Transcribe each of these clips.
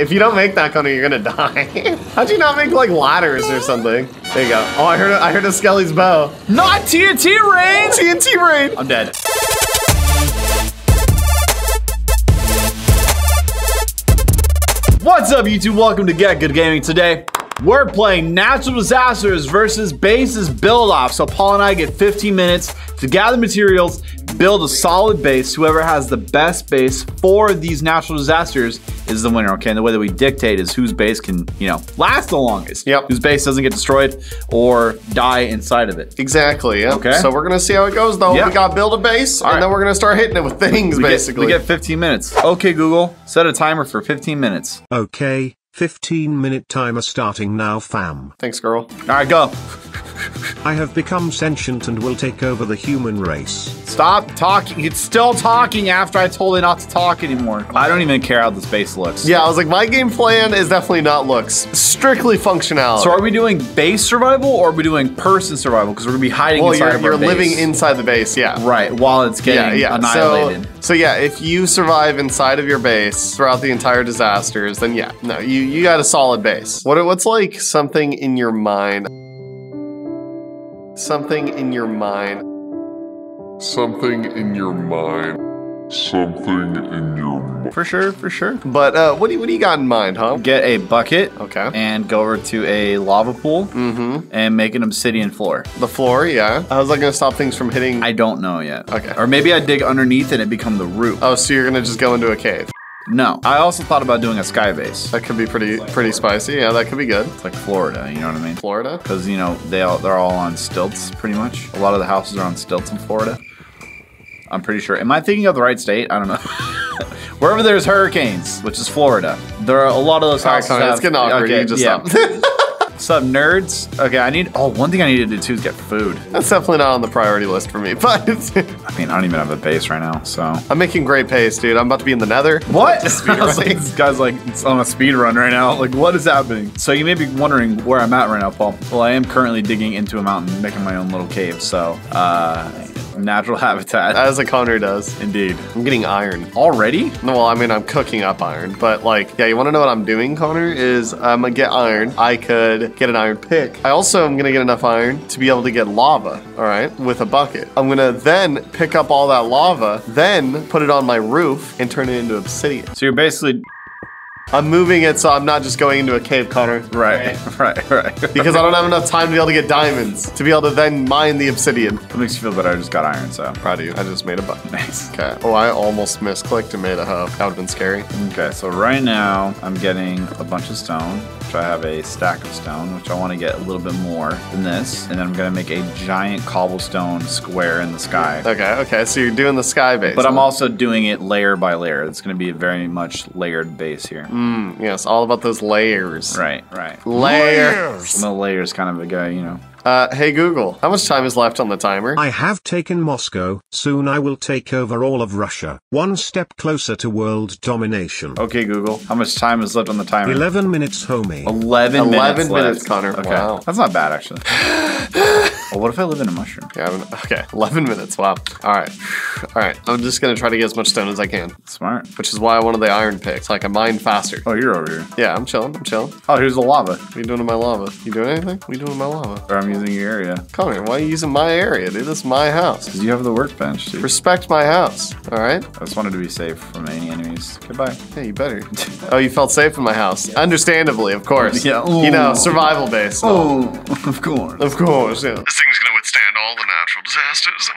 If you don't make that, Connor, you're gonna die. How'd you not make like ladders or something? There you go. Oh, I heard. A, I heard a Skelly's bow. Not TNT rain! TNT rain. I'm dead. What's up, YouTube? Welcome to Get Good Gaming. Today, we're playing Natural Disasters versus Bases Build Off. So Paul and I get 15 minutes to gather materials, build a solid base. Whoever has the best base for these natural disasters is the winner, okay? And the way that we dictate is whose base can, you know, last the longest. Yep. Whose base doesn't get destroyed or die inside of it. Exactly. Yeah. Okay. So we're gonna see how it goes, though. Yeah. We got to build a base, All and then we're gonna start hitting it with things, We get- basically. we get 15 minutes. Okay, Google, set a timer for 15 minutes. Okay, 15 minute timer starting now fam. Thanks, girl. All right, go. I have become sentient and will take over the human race. Stop talking. It's still talking after I told it not to talk anymore. I don't even care how this base looks. Yeah, I was like, my game plan is definitely not looks, strictly functionality. So are we doing base survival or are we doing person survival? Because we're gonna be hiding well, inside you're, of you're base. living inside the base, yeah. right while it's Yeah, getting yeah. annihilated. So, so yeah, if you survive inside of your base throughout the entire disasters, then yeah, no, you you got a solid base. What what's like something in your mind? Something in your mind. something in your mind. Something in your mind. for sure, for sure. But uh, what do you what do you got in mind, huh? Get a bucket. Okay. And go over to a lava pool Mm-hmm. and make an obsidian floor. The floor, yeah. How's that gonna stop things from hitting? I don't know yet. Okay. Or maybe I dig underneath and it become the roof. oh, so you're gonna just go into a cave? No. I also thought about doing a sky base. That could be pretty pretty spicy. Yeah, that could be good. It's like Florida, you know what I mean? Florida. because you know they all, they're all on stilts pretty much. A lot of the houses are on stilts in Florida. I'm pretty sure. Am I thinking of the right state? I don't know. Wherever there's hurricanes, which is Florida, there are a lot of those right, houses. Connor, have, it's getting awkward. Okay, you just yeah. stop. What's up, nerds? Okay, I need. Oh, one thing I need to do too is get food. That's definitely not on the priority list for me, but I mean, I don't even have a base right now, so. I'm making great pace, dude. I'm about to be in the nether. What? Like, this guy's like it's on a speed run right now. Like, what is happening? So you may be wondering where I'm at right now, Paul. Well, I am currently digging into a mountain, making my own little cave. So, uh, natural habitat. As a Connor does. Indeed. I'm getting iron. Already? No, well, I mean, I'm cooking up iron, but like, yeah, you want to know what I'm doing, Connor? Is I'm gonna get iron. I could get an iron pick. I also am gonna get enough iron to be able to get lava. All right, with a bucket. I'm gonna then pick up all that lava, then put it on my roof and turn it into obsidian. So you're basically I'm moving it so I'm not just going into a cave, Connor. right, right, right. Because I don't have enough time to be able to get diamonds to be able to then mine the obsidian. That makes you feel better? I just got iron, so Proud of you. I just made a button. nice. Okay. Oh, I almost misclicked and made a hoe. That would have been scary. Okay, so right now I'm getting a bunch of stone, which I have a stack of stone, which I want to get a little bit more than this, and then I'm gonna make a giant cobblestone square in the sky. Okay, okay. So you're doing the sky base. But I'm also doing it layer by layer. It's going to be a very much layered base here. Mm, yes, all about those layers. Right, right. Layers. I'm a layers kind of a guy, you know. Uh, hey Google, how much time is left on the timer? I have taken Moscow, soon I will take over all of Russia. One step closer to world domination. Okay, Google. How much time is left on the timer? 11 minutes, homie. 11 11 minutes, minutes, left. Connor. Okay. Wow. That's not bad, actually. well, what if I live in a mushroom? Yeah, I'm- okay, 11 minutes. Wow. All right. All right. I'm just going to try to get as much stone as I can, Smart. which is why I wanted the iron picks. Like, I mine faster. Oh, you're over here. Yeah, I'm chilling. I'm chilling. Oh, here's the lava. are you doing to my lava? You doing anything? What are you doing to my lava? Or I'm using your area. Connor, why are you using my area, dude? This is my house. Because you have the workbench, dude. Respect my house, all right? I just wanted to be safe from any enemies. Goodbye. Yeah, you better. oh, you felt safe in my house. Understandably, of course. Yeah, You know, survival base. Oh, of course. Of course, yeah. This thing's gonna withstand all the natural disasters.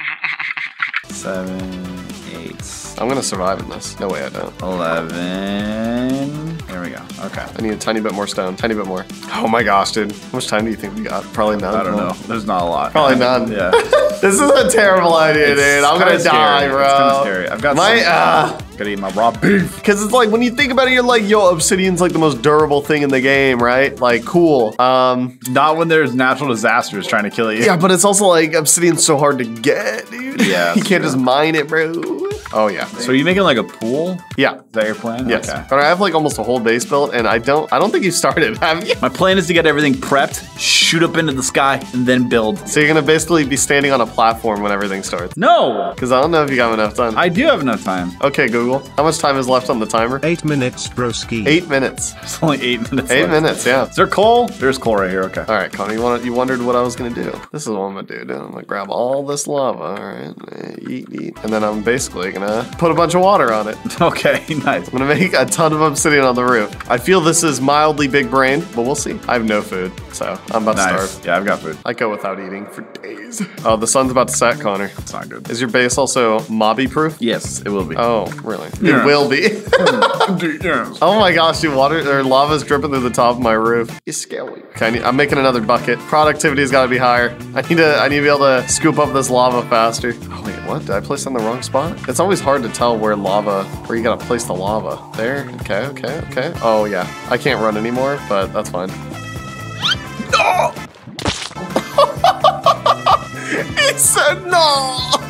Seven, eight, I'm gonna survive in this. No way I don't. eleven. There we go. Okay. I need a tiny bit more stone. Tiny bit more. Oh my gosh, dude. How much time do you think we got? Probably none. I don't know. There's not a lot. Probably none. Yeah. This is a terrible idea, It's dude. I'm gonna die, scary. bro. It's kinda scary. I've got my some- uh Gotta eat my raw beef. because it's like when you think about it, you're like, yo, obsidian's like the most durable thing in the game, right? Like, cool. Um, Not when there's natural disasters trying to kill you. yeah, but it's also like obsidian's so hard to get, dude. Yeah, you can't true. just mine it, bro. Oh yeah. So are you making like a pool? yeah. Is that your plan? Yes. Okay. But I have like almost a whole base built, and I don't. I don't think you started, have you? My plan is to get everything prepped, shoot up into the sky, and then build. So you're gonna basically be standing on a platform when everything starts. No, Because I don't know if you got enough time. I do have enough time. okay, Google. How much time is left on the timer? Eight minutes, broski. Eight minutes. It's only eight minutes. Eight left. minutes. Yeah. Is there coal? There's coal right here. Okay. All right, Connor. You wanted, you wondered what I was gonna do. This is what I'm gonna do. Dude. I'm gonna grab all this lava. All right, eat, eat, and then I'm basically gonna put a bunch of water on it. Okay, nice. I'm gonna make a ton of obsidian on the roof. I feel this is mildly big brain, but we'll see. I have no food, so I'm about to starve. Yeah, I've got food. I go without eating for days. Oh, the sun's about to set, Connor. It's not good. Is your base also mobby proof? Yes, it will be. Oh, really? Yeah. It will be. yes. oh my gosh, dude, water or lava's dripping through the top of my roof. It's scary. Okay, I need, I'm making another bucket. Productivity's got to be higher. I need to. I need to be able to scoop up this lava faster. Oh wait, what? Did I place on the wrong spot? It's always hard to tell where lava, where you gotta place the lava. There. Okay. Okay. Okay. Oh yeah. I can't run anymore, but that's fine. No! he said no.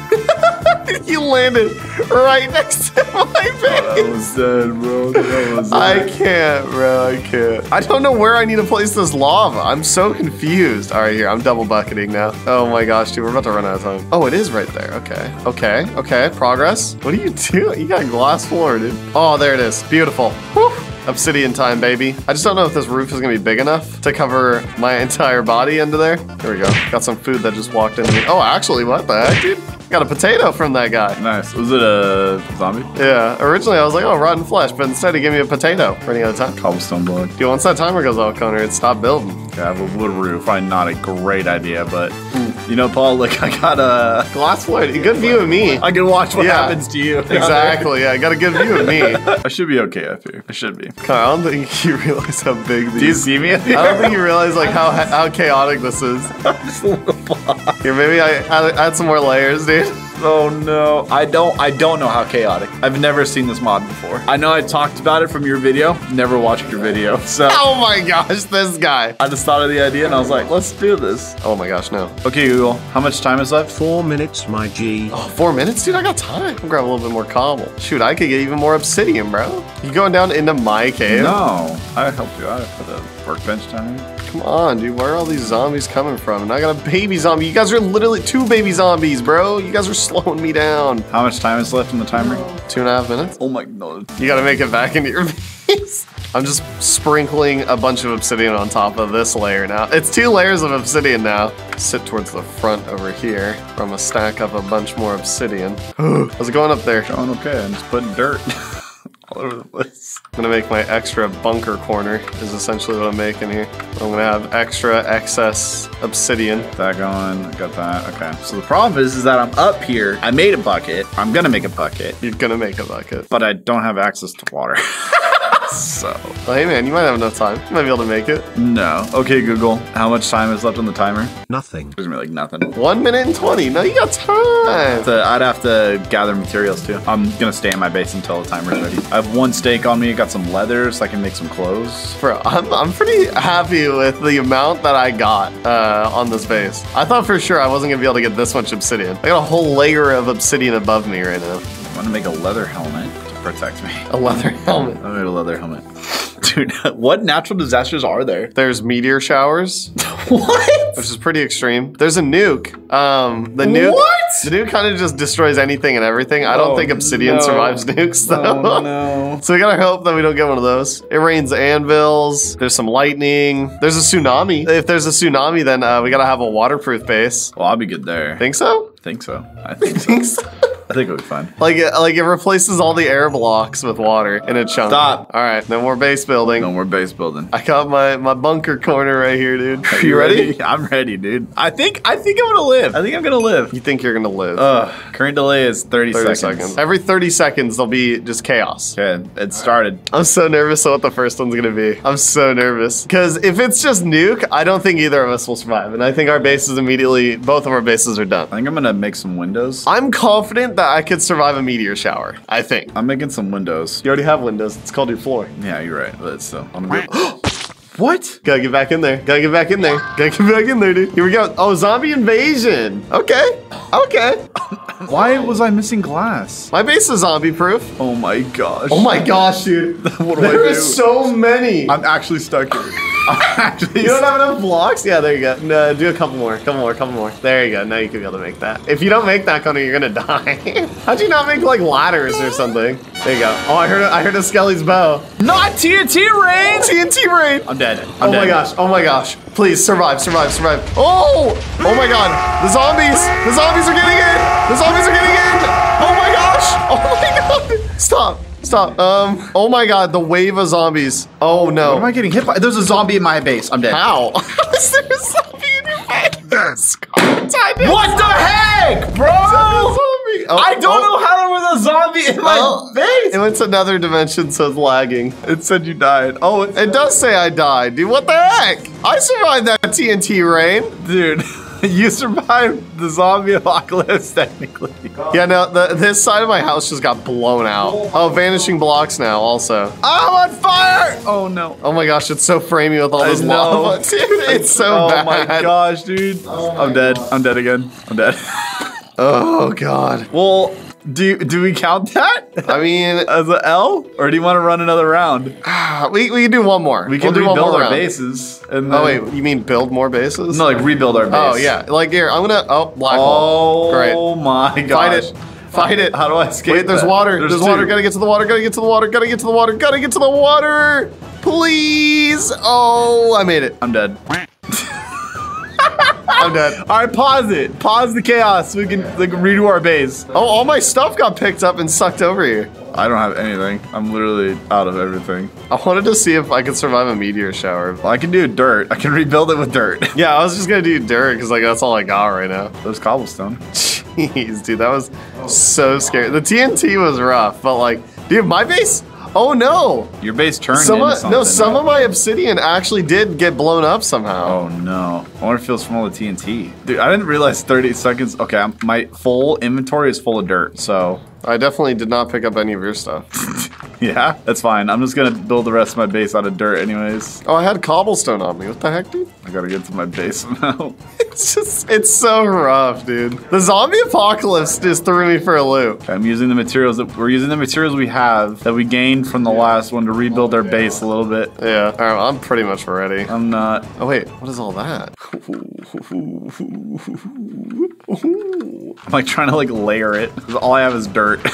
He landed right next to my That base. was dead, bro. That was I can't, bro. I can't. I don't know where I need to place this lava. I'm so confused. All right, here. I'm double bucketing now. Oh my gosh, dude. We're about to run out of time. Oh, it is right there. Okay. Okay. Okay. Progress. What are you doing? You got glass floor, dude. Oh, there it is. Beautiful. Whew. Obsidian time, baby. I just don't know if this roof is gonna be big enough to cover my entire body under there. Here we go. Got some food that just walked into me. Oh, actually, what the heck, dude? Got a potato from that guy. nice. Was it a zombie? Yeah, originally I was like, oh, rotten flesh, but instead he gave me a potato. Running out of time. Cobblestone block. Dude, once that timer goes off, Connor, it's stop building. Yeah, I have a wood roof. Probably not a great idea, but hmm. you know, Paul, look, I got a. Glass floor, good view of me. I can watch what Yeah. happens to you. Exactly, yeah, I got a good view of me. I should be okay up here. I should be. Connor, I don't think you realize how big these. Do you see me? I don't think you realize like how how chaotic this is. Just a little block. Here, maybe I add, add some more layers, dude. Oh no. I don't I don't know how chaotic. I've never seen this mod before. I know I talked about it from your video, never watched your video. So Oh my gosh, this guy. I just thought of the idea and I was like, let's do this. Oh my gosh, no. Okay, Google, how much time is left? Four minutes, my G. Oh, four minutes, dude. I got time. I'll grab a little bit more cobble. Shoot, I could get even more obsidian, bro. You going down into my cave? No. I helped you out for the workbench down here. Come on, dude. Where are all these zombies coming from? And I got a baby zombie. You guys are literally two baby zombies, bro. You guys are slowing me down. How much time is left in the timer? Two and a half minutes. Oh my god. You gotta make it back into your base. I'm just sprinkling a bunch of obsidian on top of this layer now. It's two layers of obsidian now. Sit towards the front over here. I'm gonna stack up a bunch more obsidian. How's it going up there? Going okay. I'm just putting dirt all over the place. I'm gonna make my extra bunker corner is essentially what I'm making here. I'm gonna have extra excess obsidian. That going, I got that. Okay. So the problem is, is that I'm up here. I made a bucket. I'm gonna make a bucket, You're gonna make a bucket. but I don't have access to water. so Well, hey man, you might have enough time. You might be able to make it. no. Okay, Google. How much time is left on the timer? Nothing. There's gonna be like nothing. One minute and 20. No, you got time. So I'd have to gather materials too. I'm gonna stay in my base until the timer's ready. I have one steak on me. Got some leather so I can make some clothes. Bro, I'm, I'm pretty happy with the amount that I got uh, on this base. I thought for sure I wasn't gonna be able to get this much obsidian. I got a whole layer of obsidian above me right now. I'm gonna make a leather helmet to protect me. A leather helmet. I made a leather helmet. Dude, what natural disasters are there? There's meteor showers, What? which is pretty extreme. There's a nuke. Um, the nuke. What? The nuke kind of just destroys anything and everything. I don't Oh, think obsidian no. survives nukes though. Oh no. So we gotta hope that we don't get one of those. It rains anvils. There's some lightning. There's a tsunami. If there's a tsunami, then uh, we gotta have a waterproof base. Well, I'll be good there. Think so? think so. I think so. Think so? I think it'll be fine. Like it, like it replaces all the air blocks with water in a chunk. Stop. All right, no more base building. No more base building. I got my my bunker corner right here, dude. Are you ready? I'm ready, dude. I think I think I'm gonna live. I think I'm gonna live. You think you're gonna live? Ugh. Current delay is 30, 30 seconds. seconds. Every 30 seconds, there'll be just chaos. Okay, it started. I'm so nervous on what the first one's gonna be. I'm so nervous. Because if it's just nuke, I don't think either of us will survive. And I think our bases immediately, both of our bases are done. I think I'm gonna make some windows. I'm confident that I could survive a meteor shower. I think. I'm making some windows. You already have windows. It's called your floor. Yeah, you're right. But still, I'm gonna What? Gotta get back in there. Gotta get back in there. Gotta get back in there, dude. Here we go. Oh, zombie invasion. Okay. Okay. Why was I missing glass? My base is zombie proof. Oh my gosh. Oh my gosh, dude. What do There I are do? so many. I'm actually stuck here. Actually You don't have enough blocks? Yeah, there you go. No, do a couple more. Couple more. Couple more. There you go. Now you can be able to make that. If you don't make that, Connor, you're gonna die. How'd you not make like ladders or something? There you go. Oh, I heard. A, I heard a Skelly's bow. Not TNT rain! TNT rain. I'm dead. I'm oh my gosh. Oh my gosh. Please survive. Survive. Survive. Oh. Oh my God. The zombies. The zombies are getting in. The zombies are getting in. Oh my gosh. Oh my God. Stop. Stop. Um. Oh my God. The wave of zombies. Oh no. What am I getting hit by? There's a zombie in my base. I'm dead. How? Is there a zombie in your face? What the heck, bro? Oh, I don't oh, know how there was a zombie in my oh. base. It went to another dimension, so it's lagging. It said you died. Oh, It does say I died, dude. What the heck? I survived that TNT rain. dude, you survived the zombie apocalypse technically. Yeah, no, the, this side of my house just got blown out. Oh, vanishing blocks now, also. Oh, I'm on fire! Oh no. Oh my gosh, it's so framey with all this lava, dude. It's so oh bad. my gosh, dude. I'm dead. I'm dead again. I'm dead. Oh god. well, do do we count that I mean, as an L, or do you want to run another round? we, we can do one more. We can we'll do one more our round. bases. And Oh wait, you mean build more bases? no, like rebuild our oh, base. Oh yeah, like here, I'm gonna. Oh, black hole. Oh Great. my gosh. Fight it. Fight it. How do I escape? Wait, there's that? water. There's, two. water. Gotta get to the water. Gotta get to the water. Gotta get to the water. Gotta get to the water. Please. Oh, I made it. I'm dead. I'm dead. All right, pause it. Pause the chaos so we can like redo our base. Oh, all my stuff got picked up and sucked over here. I don't have anything. I'm literally out of everything. I wanted to see if I could survive a meteor shower. Well, I can do dirt. I can rebuild it with dirt. Yeah, I was just gonna do dirt because like that's all I got right now. There's cobblestone. Jeez, dude, that was so scary. The TNT was rough, but like, dude, my base. Oh no! Your base turned Some into something. no, some of my obsidian actually did get blown up somehow. Oh no! I wonder if it feels from all the TNT. Dude, I didn't realize 30 seconds. Okay, I'm, my full inventory is full of dirt. So I definitely did not pick up any of your stuff. yeah, that's fine. I'm just gonna build the rest of my base out of dirt, anyways. Oh, I had cobblestone on me. What the heck, dude? I gotta get to my base now. It's just, it's so rough, dude. The zombie apocalypse just threw me for a loop. I'm using the materials that we're using the materials we have that we gained from the last one to rebuild our base a little bit. Yeah, all right, I'm pretty much ready. I'm not. Oh wait, what is all that? I'm like trying to like layer it. All I have is dirt.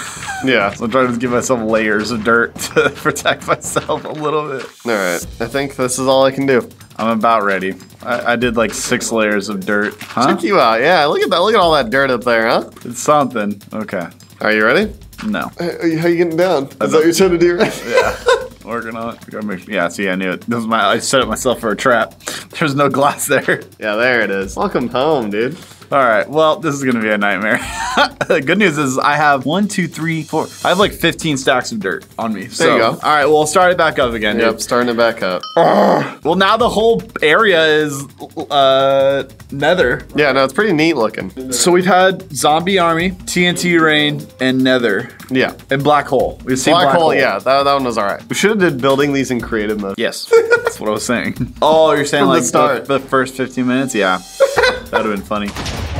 Yeah. so I'm trying to give myself layers of dirt to protect myself a little bit. All right, I think this is all I can do. I'm about ready. I, I did like six layers of dirt. Huh? Check you out. Yeah, look at that. Look at all that dirt up there, huh? It's something. Okay. Are you ready? No. How you getting down? Is that what you're trying to do? Right? Yeah. Working on it. Yeah, see, I knew it. This was my. I set up myself for a trap. There's no glass there. yeah, there it is. Welcome home, dude. All right. Well, this is gonna be a nightmare. the good news is I have one, two, three, four. I have like 15 stacks of dirt on me. So, you go. All right. Well, start it back up again. dude. Yep, starting it back up. Well, now the whole area is uh, nether. Yeah, no, it's pretty neat looking. So we've had zombie army, TNT rain, and nether, Yeah. and black hole. We've seen Black, hole, yeah, that, that one was all right. We should have did building these in creative mode. Yes, that's what I was saying. Oh, you're saying From the like start. The, the first 15 minutes? Yeah, that'd have been funny.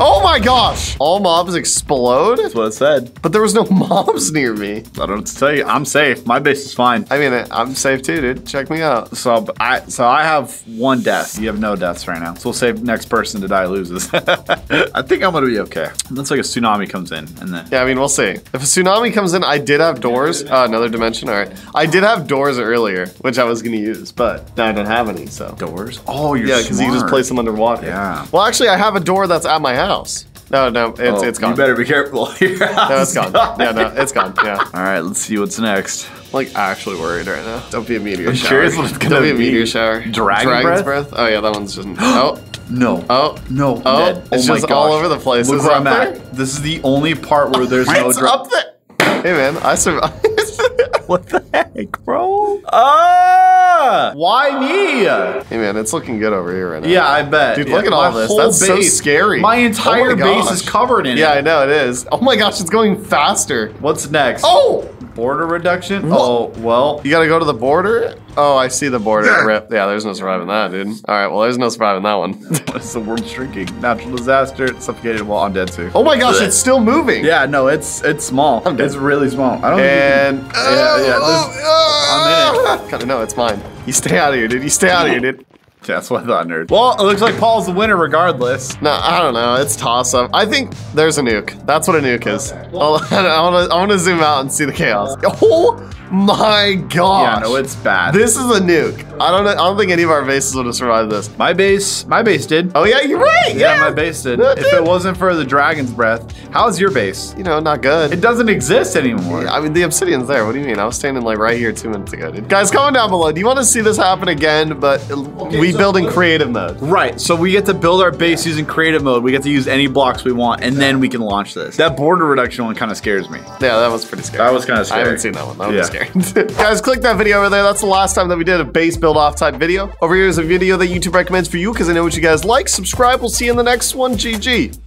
Oh my gosh! All mobs explode? That's what it said. But there was no mobs near me. I don't know what to tell you. I'm safe. My base is fine. I mean, I'm safe too, dude. Check me out. So I so I have one death. You have no deaths right now. So we'll save next person to die loses. I think I'm gonna be okay. Looks like a tsunami comes in and then Yeah, I mean, we'll see. If a tsunami comes in, I did have doors. Uh, another dimension, all right. I did have doors earlier, which I was gonna use, but now I don't have any, so. doors. Oh, you're Yeah, because you just place them underwater. Yeah. Well, actually, I have a door that's at my house. No, no, it's, Oh, it's gone. You better be careful. Your No, it's gone. is Yeah, no, it's gone. Yeah. All right, let's see what's next. I'm like actually worried right now. Don't be a meteor I'm shower. curious what it's gonna Don't be a be. meteor shower. Dragon Dragon's breath? Oh yeah, that one's just. Oh, No. oh, No. I'm Oh, dead. it's oh my just gosh. all over the place. Look Is where I'm up at. This is the only part where there's no it's dra- up there. Hey man, I survived. What the heck, bro? Ah! Why me? hey man, it's looking good over here right now. Yeah, I bet. Dude, Yeah, look at all this. That's so scary. My Oh entire my base is covered in it. Yeah, I know it is. Oh my gosh, it's going faster. What's next? Oh, Border reduction? Mm-hmm. Oh, well. You gotta go to the border? Oh, I see the border. Rip. Yeah, there's no surviving that, dude. All right, well, there's no surviving that one. It's the world shrinking. Natural disaster, suffocated, while I'm dead too. Oh my gosh, it's still moving. Yeah, no, it's it's small. It's really small. I don't And think you can, yeah, yeah. oh, oh, no, it's mine. You stay out of here, dude. You stay out of here, dude. That's what I thought, nerd. Well, it looks like Paul's the winner regardless. No, I don't know. It's toss up. I think there's a nuke. That's what a nuke is. Hold on, I want to. I want to zoom out and see the chaos. Oh my gosh! Yeah, no, it's bad. This is a nuke. I don't know. I don't think any of our bases would have survived this. my base, my base did. Oh yeah, you're right. yeah, Yeah, my base did. That If did. it wasn't for the dragon's breath, how's your base? You know, not good. It doesn't exist anymore. I mean, the obsidian's there. What do you mean? I was standing like right here two minutes ago, dude. Guys, comment down below. Do you want to see this happen again? But we build in creative mode. Right, so we get to build our base using creative mode. We get to use any blocks we want, and then we can launch this. That border reduction one kind of scares me. Yeah, that was pretty scary. That was kinda scary. I haven't seen that one. That was Yeah. Guys, click that video over there. That's the last time that we did a base build off type video. Over here is a video that YouTube recommends for you because I know what you guys like. Subscribe. We'll see you in the next one. GG.